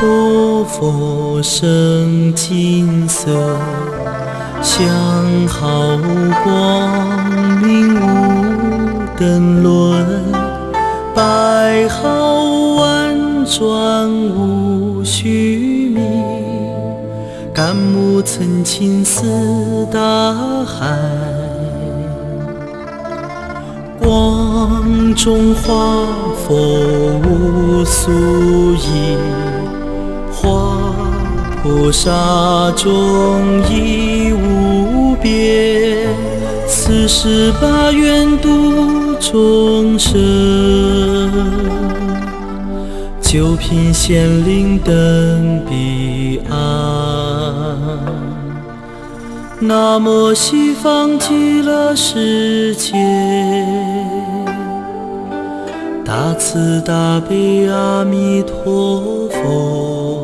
陀佛，生金色，相好光明无等轮，白毫婉转无虚名，感目曾经似大海。光中华佛无宿意，菩萨中亦无别。四十八愿度众生，九品仙灵登彼岸。南无西方极乐世界，大慈大悲阿弥陀佛。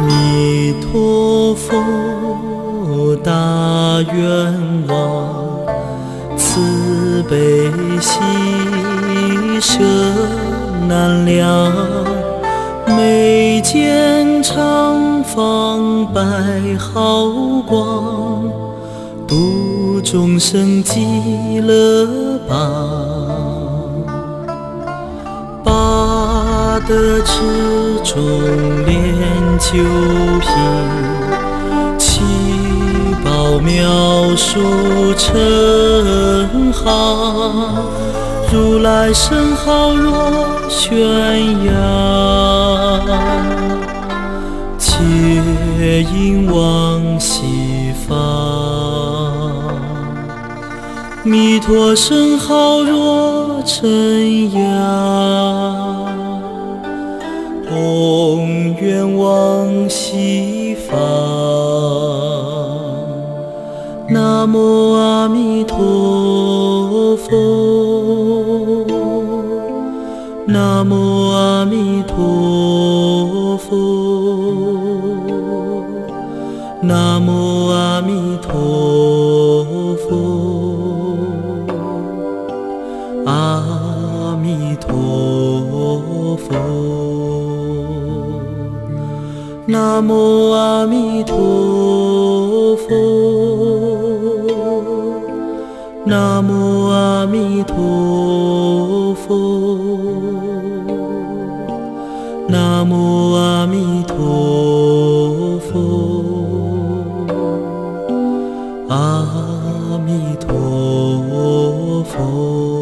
弥陀佛，大愿望，慈悲喜舍难量，眉间常放白毫光，度众生极乐邦。八德之中炼九品，七宝妙树成行，如来圣号若宣扬，皆应往西方。弥陀圣号若真扬，宏愿往西方。南无阿弥陀佛。南无阿弥陀佛。南无阿弥陀佛。阿弥陀佛。南无阿弥陀佛南无阿弥陀佛南无阿弥陀佛阿弥陀佛